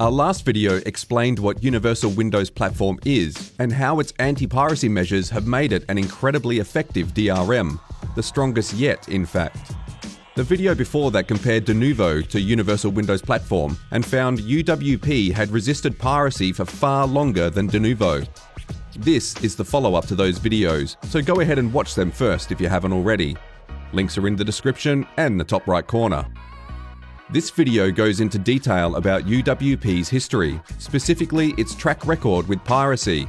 Our last video explained what Universal Windows Platform is and how its anti-piracy measures have made it an incredibly effective DRM, the strongest yet in fact. The video before that compared Denuvo to Universal Windows Platform and found UWP had resisted piracy for far longer than Denuvo. This is the follow-up to those videos, so go ahead and watch them first if you haven't already. Links are in the description and the top right corner. This video goes into detail about UWP's history, specifically its track record with piracy.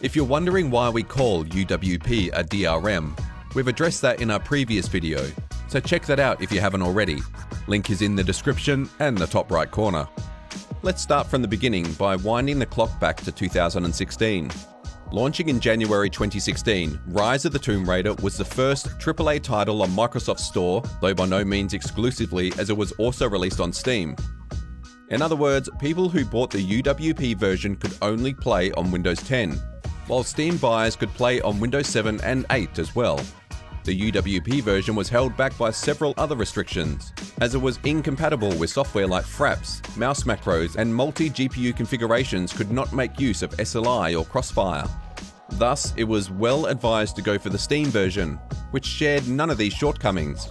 If you're wondering why we call UWP a DRM, we've addressed that in our previous video, so check that out if you haven't already. Link is in the description and the top right corner. Let's start from the beginning by winding the clock back to 2016. Launching in January 2016, Rise of the Tomb Raider was the first AAA title on Microsoft store, though by no means exclusively as it was also released on Steam. In other words, people who bought the UWP version could only play on Windows 10, while Steam buyers could play on Windows 7 and 8 as well. The UWP version was held back by several other restrictions, as it was incompatible with software like Fraps, mouse macros, and multi GPU configurations could not make use of SLI or Crossfire. Thus, it was well advised to go for the Steam version, which shared none of these shortcomings.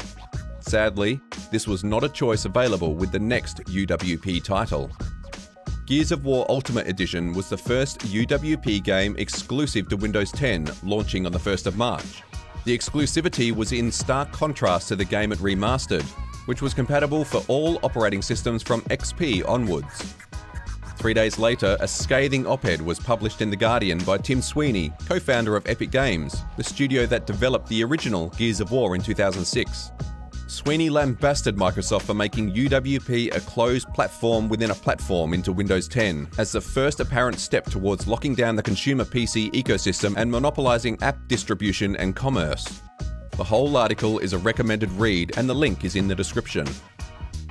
Sadly, this was not a choice available with the next UWP title. Gears of War Ultimate Edition was the first UWP game exclusive to Windows 10, launching on the 1st of March. The exclusivity was in stark contrast to the game it remastered, which was compatible for all operating systems from XP onwards. Three days later, a scathing op ed was published in The Guardian by Tim Sweeney, co founder of Epic Games, the studio that developed the original Gears of War in 2006. Sweeney lambasted Microsoft for making UWP a closed platform within a platform into Windows 10 as the first apparent step towards locking down the consumer PC ecosystem and monopolizing app distribution and commerce. The whole article is a recommended read and the link is in the description.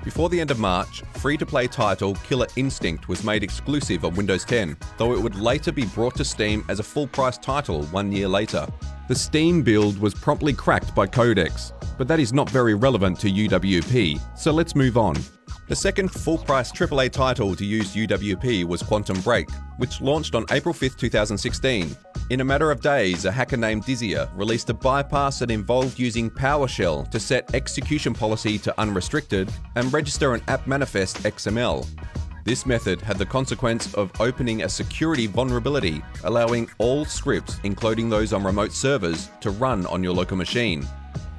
Before the end of March, free-to-play title Killer Instinct was made exclusive on Windows 10, though it would later be brought to Steam as a full-price title one year later. The Steam build was promptly cracked by Codex, but that is not very relevant to UWP, so let's move on. The second full price AAA title to use UWP was Quantum Break, which launched on April 5, 2016. In a matter of days, a hacker named Dizia released a bypass that involved using PowerShell to set execution policy to unrestricted and register an app manifest XML. This method had the consequence of opening a security vulnerability, allowing all scripts, including those on remote servers, to run on your local machine.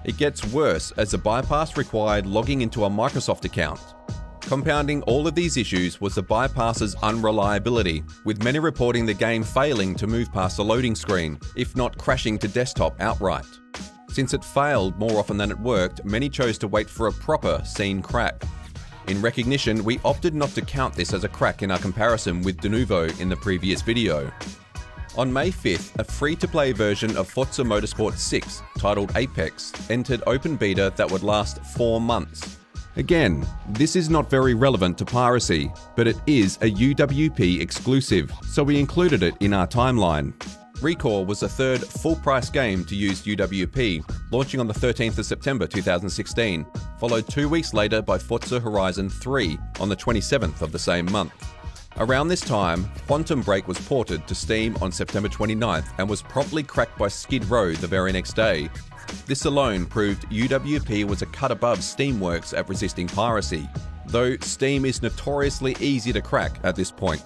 It gets worse as the bypass required logging into a Microsoft account. Compounding all of these issues was the bypass's unreliability, with many reporting the game failing to move past the loading screen, if not crashing to desktop outright. Since it failed more often than it worked, many chose to wait for a proper scene crack. In recognition, we opted not to count this as a crack in our comparison with Denuvo in the previous video. On May 5th, a free to play version of Forza Motorsport 6, titled Apex, entered open beta that would last four months. Again, this is not very relevant to piracy, but it is a UWP exclusive, so we included it in our timeline. Recore was the third full price game to use UWP, launching on the 13th of September 2016, followed two weeks later by Forza Horizon 3 on the 27th of the same month. Around this time, Quantum Break was ported to Steam on September 29th and was promptly cracked by SKIDROW the very next day. This alone proved UWP was a cut above Steamworks at resisting piracy, though Steam is notoriously easy to crack at this point.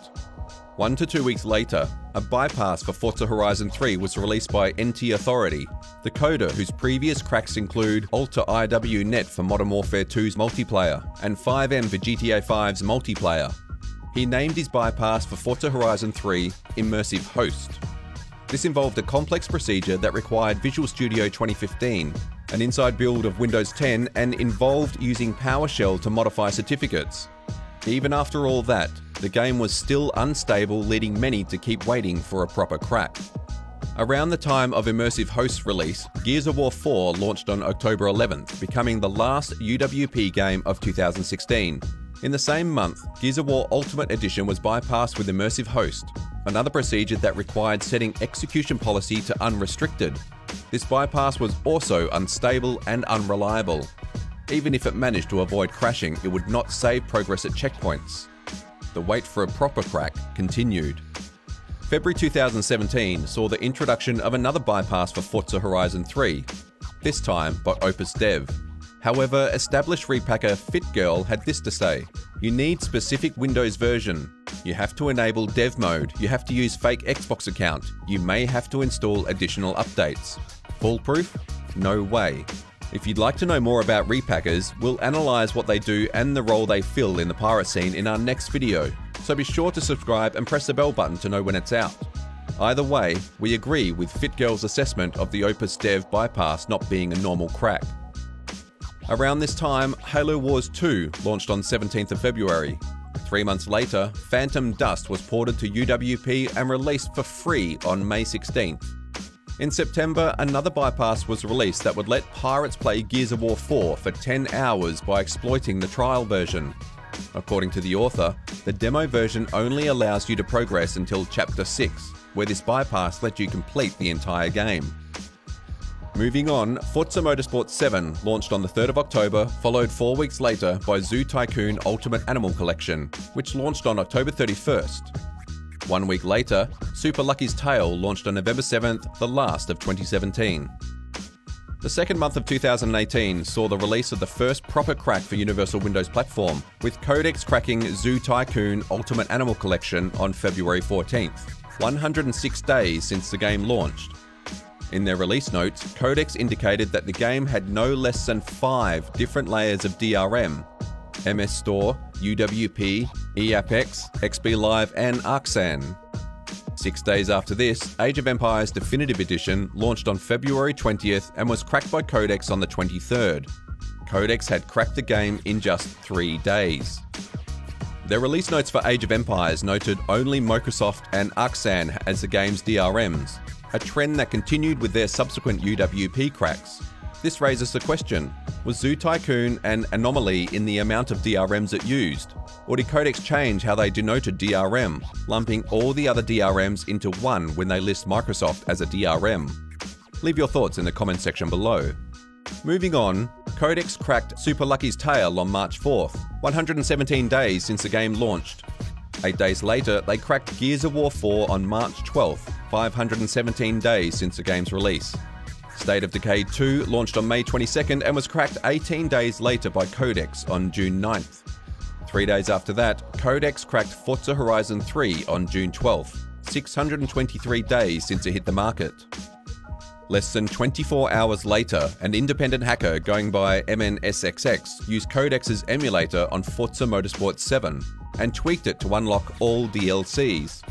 One to two weeks later, a bypass for Forza Horizon 3 was released by NT Authority, the coder whose previous cracks include Alter IW Net for Modern Warfare 2's multiplayer and 5M for GTA 5's multiplayer. He named his bypass for Forza Horizon 3 Immersive Host. This involved a complex procedure that required Visual Studio 2015, an inside build of Windows 10, and involved using PowerShell to modify certificates. Even after all that, the game was still unstable, leading many to keep waiting for a proper crack. Around the time of Immersive Host's release, Gears of War 4 launched on October 11th, becoming the last UWP game of 2016. In the same month, Gears of War Ultimate Edition was bypassed with Immersive Host, another procedure that required setting execution policy to unrestricted. This bypass was also unstable and unreliable. Even if it managed to avoid crashing, it would not save progress at checkpoints. The wait for a proper crack continued. February 2017 saw the introduction of another bypass for Forza Horizon 3, this time by Opus Dev. However, established repacker FitGirl had this to say You need specific Windows version. You have to enable dev mode, you have to use fake Xbox account, you may have to install additional updates. Foolproof? No way. If you'd like to know more about repackers, we'll analyse what they do and the role they fill in the pirate scene in our next video, so be sure to subscribe and press the bell button to know when it's out. Either way, we agree with FitGirl's assessment of the Opus Dev bypass not being a normal crack. Around this time, Halo Wars 2 launched on 17th of February. Three months later, Phantom Dust was ported to UWP and released for free on May 16th. In September, another bypass was released that would let pirates play Gears of War 4 for 10 hours by exploiting the trial version. According to the author, the demo version only allows you to progress until Chapter 6, where this bypass lets you complete the entire game. Moving on, Forza Motorsport 7 launched on the 3rd of October, followed four weeks later by Zoo Tycoon Ultimate Animal Collection, which launched on October 31st. One week later, Super Lucky's Tale launched on November 7th, the last of 2017. The second month of 2018 saw the release of the first proper crack for Universal Windows platform, with Codex cracking Zoo Tycoon Ultimate Animal Collection on February 14th, 106 days since the game launched. In their release notes, Codex indicated that the game had no less than five different layers of DRM MS Store, UWP, EAppX, XB Live, and Arxan. Six days after this, Age of Empires Definitive Edition launched on February 20th and was cracked by Codex on the 23rd. Codex had cracked the game in just three days. Their release notes for Age of Empires noted only Microsoft and Arxan as the game's DRMs, a trend that continued with their subsequent UWP cracks. This raises the question Was Zoo Tycoon an anomaly in the amount of DRMs it used? Or did Codex change how they denoted DRM, lumping all the other DRMs into one when they list Microsoft as a DRM? Leave your thoughts in the comment section below. Moving on, Codex cracked Super Lucky's Tale on March 4th, 117 days since the game launched. Eight days later, they cracked Gears of War 4 on March 12th, 517 days since the game's release. State of Decay 2 launched on May 22nd and was cracked 18 days later by Codex on June 9th. Three days after that, Codex cracked Forza Horizon 3 on June 12th, 623 days since it hit the market. Less than 24 hours later, an independent hacker going by MNSXX used Codex's emulator on Forza Motorsport 7 and tweaked it to unlock all DLCs.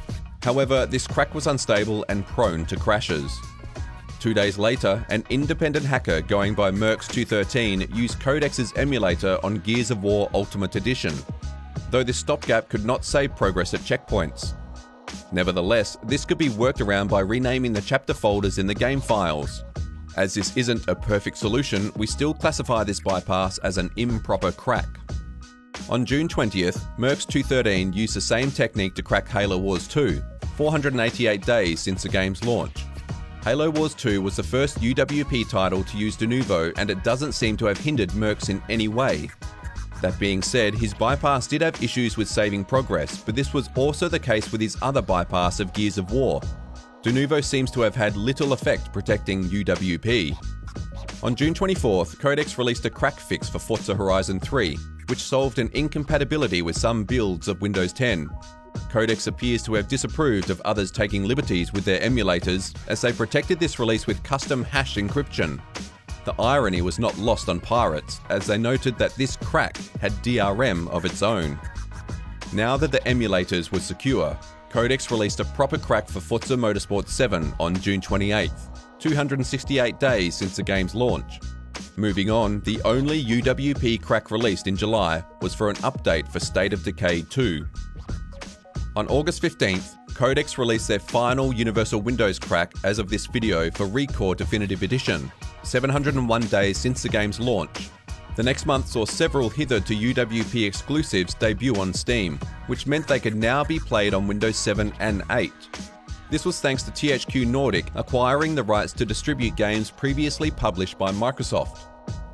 However, this crack was unstable and prone to crashes. Two days later, an independent hacker going by Mercs213 used Codex's emulator on Gears of War Ultimate Edition, though this stopgap could not save progress at checkpoints. Nevertheless, this could be worked around by renaming the chapter folders in the game files. As this isn't a perfect solution, we still classify this bypass as an improper crack. On June 20th, Mercs213 used the same technique to crack Halo Wars 2, 488 days since the game's launch. Halo Wars 2 was the first UWP title to use Denuvo, and it doesn't seem to have hindered Mercs in any way. That being said, his bypass did have issues with saving progress, but this was also the case with his other bypass of Gears of War. Denuvo seems to have had little effect protecting UWP. On June 24th, Codex released a crack fix for Forza Horizon 3, which solved an incompatibility with some builds of Windows 10. Codex appears to have disapproved of others taking liberties with their emulators, as they protected this release with custom hash encryption. The irony was not lost on pirates, as they noted that this crack had DRM of its own. Now that the emulators were secure, Codex released a proper crack for Forza Motorsport 7 on June 28th, 268 days since the game's launch. Moving on, the only UWP crack released in July was for an update for State of Decay 2, on August 15th, Codex released their final Universal Windows crack as of this video for ReCore Definitive Edition, 701 days since the game's launch. The next month saw several hitherto UWP exclusives debut on Steam, which meant they could now be played on Windows 7 and 8. This was thanks to THQ Nordic acquiring the rights to distribute games previously published by Microsoft.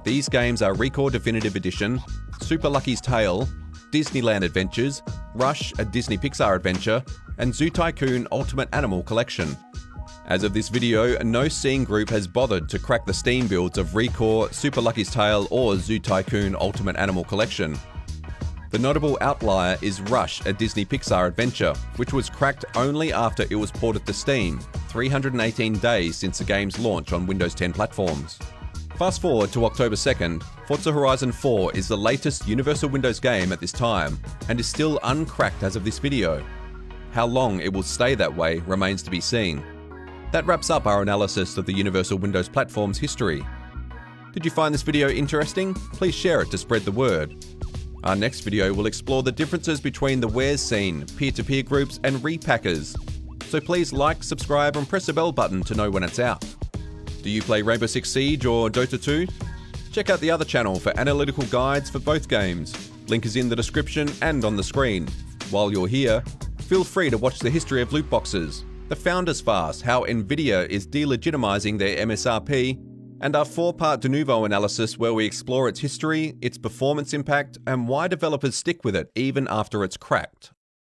These games are ReCore Definitive Edition, Super Lucky's Tale, Disneyland Adventures, Rush, a Disney Pixar adventure, and Zoo Tycoon Ultimate Animal Collection. As of this video, no Scene group has bothered to crack the Steam builds of Recore, Super Lucky's Tale, or Zoo Tycoon Ultimate Animal Collection. The notable outlier is Rush, a Disney Pixar adventure, which was cracked only after it was ported to Steam, 318 days since the game's launch on Windows 10 platforms. Fast forward to October 2nd, Forza Horizon 4 is the latest Universal Windows game at this time, and is still uncracked as of this video. How long it will stay that way remains to be seen. That wraps up our analysis of the Universal Windows platform's history. Did you find this video interesting? Please share it to spread the word. Our next video will explore the differences between the Warez scene, peer-to-peer groups, and repackers. So please like, subscribe, and press the bell button to know when it's out. Do you play Rainbow Six Siege or Dota 2? Check out the other channel for analytical guides for both games. Link is in the description and on the screen. While you're here, feel free to watch the history of loot boxes, the Founders Fast, how Nvidia is delegitimizing their MSRP, and our four part Denuvo analysis where we explore its history, its performance impact, and why developers stick with it even after it's cracked.